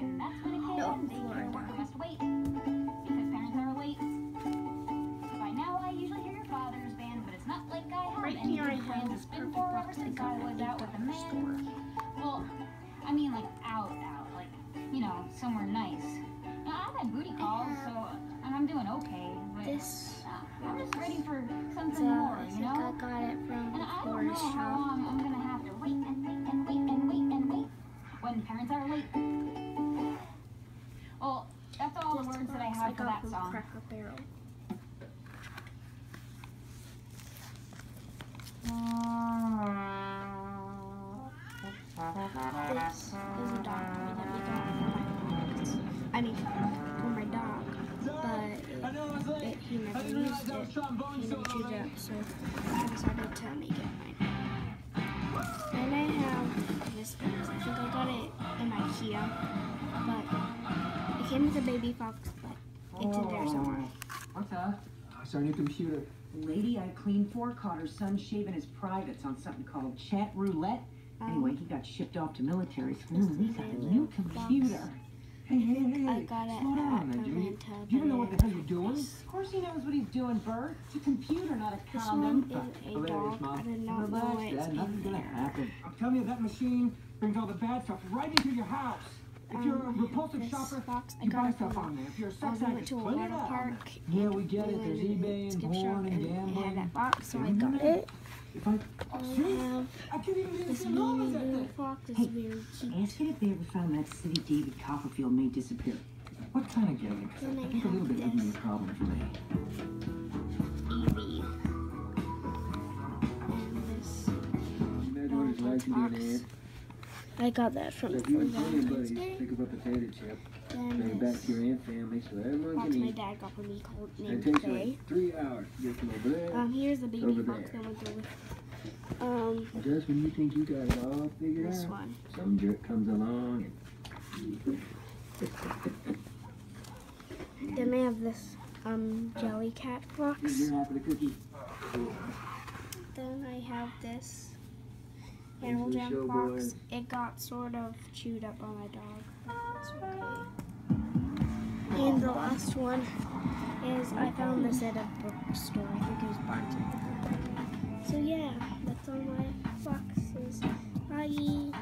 and that's when a kid No, and daycare Florida. worker must wait because parents are late. By now, I usually hear your father's band, but it's not like I have Right any here I plans have to this spin perfect for ever box I since got I at was the out with a dollar man. store. Well, I mean like out, out, like you know, somewhere nice. Now, I've had booty calls, so and I'm doing okay, but This uh, I'm just ready for something uh, more, I you know. I got it from And the I don't know how shop. long I'm gonna have to wait that I have for that song. Cracker Barrel. This is a dog for my. I mean, for my dog, but it, it, he never used it. He never chewed it up, so I decided to make it mine. And I have this box. I think I got it in IKEA, but it came with a baby fox, it's in there somewhere. What's that? It's our new computer. Lady I cleaned for caught her son shaving his privates on something called Chatroulette. Anyway, he got shipped off to military school and we got a new computer. Hey, hey, hey, I got slow at down there, Jimmy. Atlanta, Do you even know what the hell you're doing? Of course he knows what he's doing, Bert. It's a computer, not a This condom. one is a Hilarious, dog. Mom. I did not know Relax, Dad. Nothing's in gonna there. happen. I'm telling you, that machine brings all the bad stuff right into your house. If you're a Um, repulsive this shopper, box, I you got buy it stuff from- on there. If you're a But sex we went to a water park. Yeah, we get it. There's eBay and skip porn shop and and it gambling. had that box, so I Remember got it. If I, I have I can't even get this the name mini of that blue thing. fox. It's Hey, very cute. Ask it if they ever found that city David Copperfield made disappear. What kind of gang? I I think a little bit have wouldn't be a problem for me. Evie. And this Imagine what it's like to be an ant. I got that from So if you Valentine's Day. pick up a potato chip, bring it back to your ant family so everyone can my eat. dad got for me called it takes like three hours to get from over there. Um, here's the baby box that went through. Um, Just when you think you got it all figured this out, one. some jerk comes along and Then I have this um Jellycat box. you're half of the cookie. Then I have this animal Thanks for the jam box. It got sort of chewed up by my dog, but okay. And the last one is I found this at a bookstore. I think it was Barnes and Noble. So yeah, that's all my boxes. Bye.